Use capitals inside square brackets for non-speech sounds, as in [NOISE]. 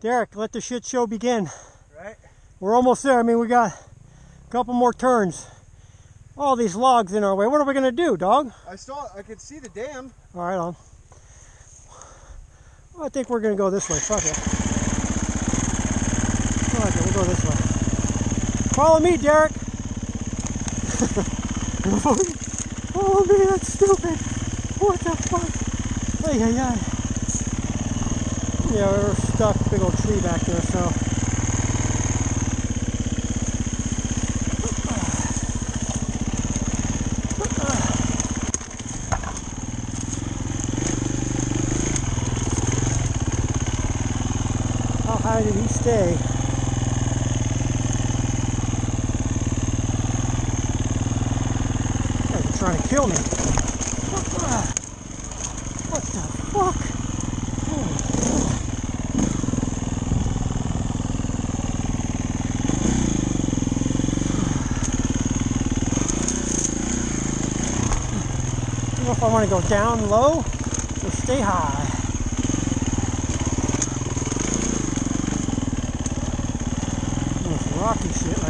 Derek, let the shit show begin. Right? We're almost there. I mean, we got a couple more turns. All these logs in our way. What are we gonna do, dog? I saw. I could see the dam. All right, on. Well, I think we're gonna go this way. Fuck it. Fuck it. We'll go this way. Follow me, Derek. [LAUGHS] Follow me. That's stupid. What the fuck? Ay, ay, ay. Yeah, we're stuck. Big old tree back there, so. How high did he stay? Guys are trying to kill me. What the fuck? Don't know if I want to go down low or stay high. Rocky shit.